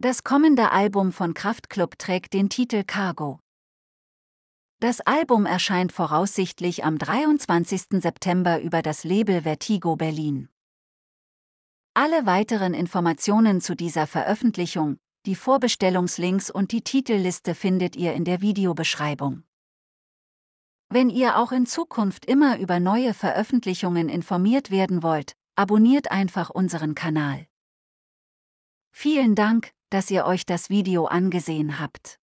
Das kommende Album von Kraftklub trägt den Titel Cargo. Das Album erscheint voraussichtlich am 23. September über das Label Vertigo Berlin. Alle weiteren Informationen zu dieser Veröffentlichung, die Vorbestellungslinks und die Titelliste findet ihr in der Videobeschreibung. Wenn ihr auch in Zukunft immer über neue Veröffentlichungen informiert werden wollt, abonniert einfach unseren Kanal. Vielen Dank, dass ihr euch das Video angesehen habt.